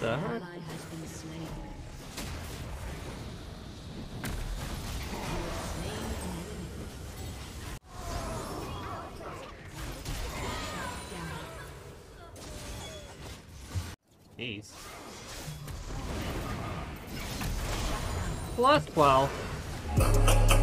The heck? Jeez. Plus 12.